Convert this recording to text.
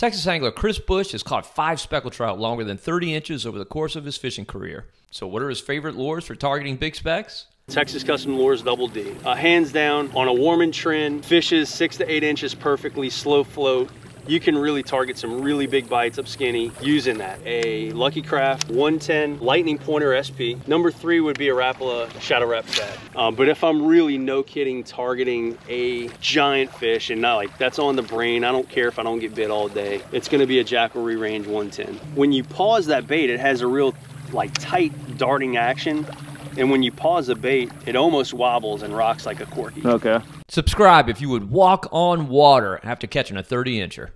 Texas angler Chris Bush has caught five speckled trout longer than 30 inches over the course of his fishing career. So, what are his favorite lures for targeting big specks? Texas Custom Lures Double D. Uh, hands down, on a Warman trend, fishes six to eight inches perfectly, slow float. You can really target some really big bites up skinny using that. A Lucky Craft 110 Lightning Pointer SP. Number three would be a Rapala Shadow Rap Fat. Um, but if I'm really no kidding targeting a giant fish and not like that's on the brain, I don't care if I don't get bit all day. It's gonna be a Jackall Rerange 110. When you pause that bait, it has a real like tight darting action and when you pause the bait, it almost wobbles and rocks like a corky. Okay. Subscribe if you would walk on water after catching a 30 incher.